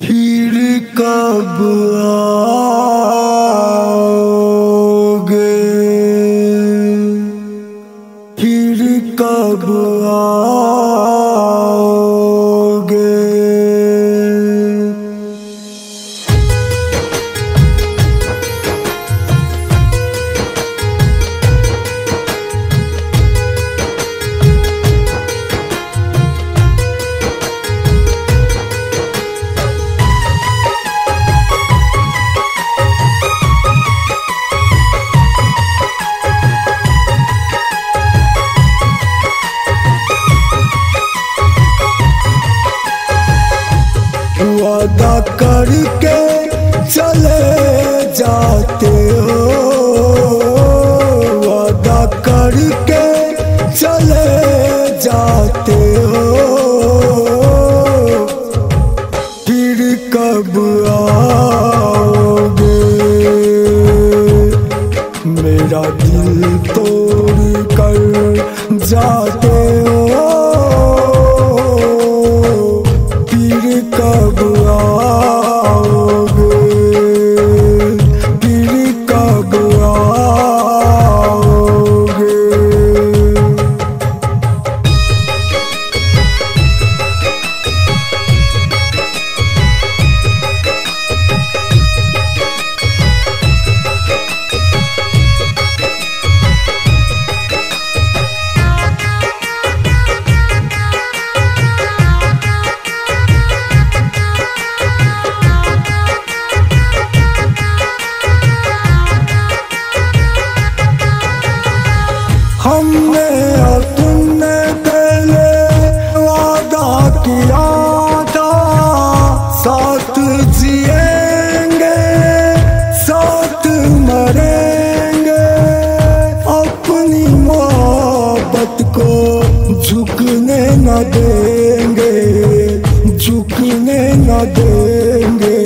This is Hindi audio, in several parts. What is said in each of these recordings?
फिर कब आओगे करके चले जाते हो। वादा करके चले जाते हो। फिर कब आओगे? मेरा दिल तोड़ कर जाते हो हमने और तुमने पहले वादा किया था। साथ जिएँगे, साथ मरेंगे। अपनी मोहब्बत को झुकने न देंगे, झुकने न देंगे।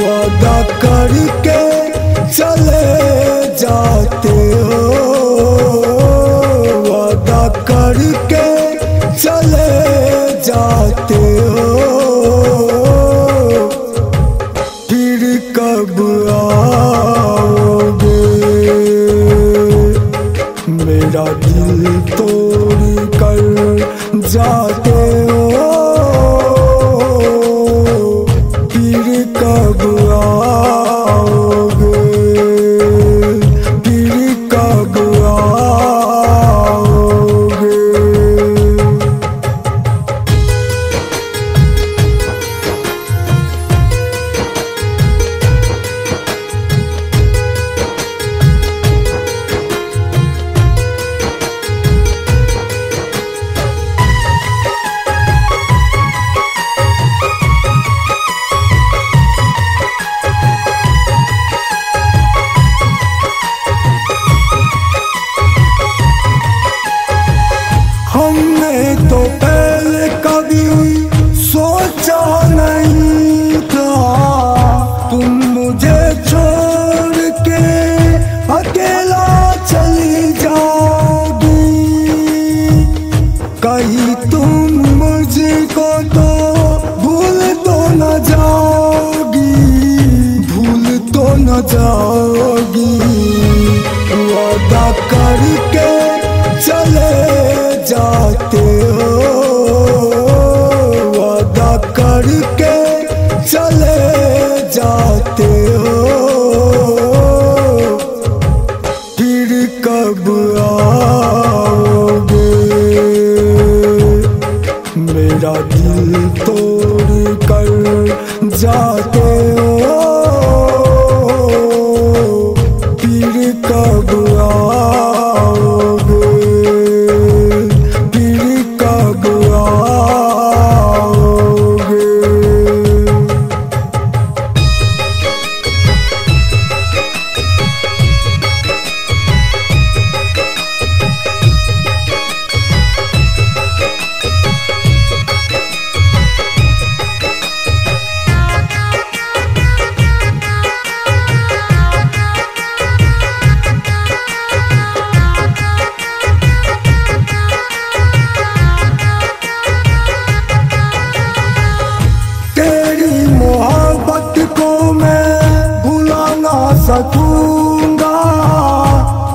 वादा करके चले जाते हो। वादा करके चले जाते हो। फिर कब आओगे? मेरा दिल तोड़ कर जाते जाते हो? वादा करके चले जाते हो। फिर कब आओगे? मेरा दिल तोड़ कर जाते सकूँगा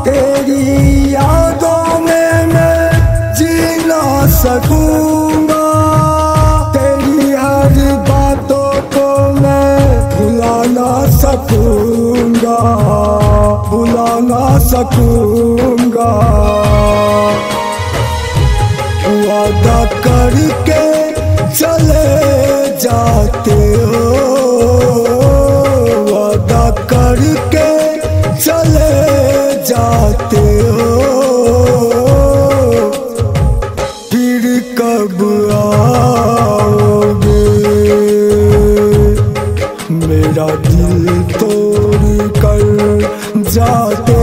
तेरी यादों में मैं जी ना सकूँगा। तेरी हर बातों को मैं भुला ना सकूँगा। भुला ना सकूँगा। वादा करके चले जाते हो। करके चले जाते हो। फिर कब आओगे? मेरा दिल तोड़ कर जाते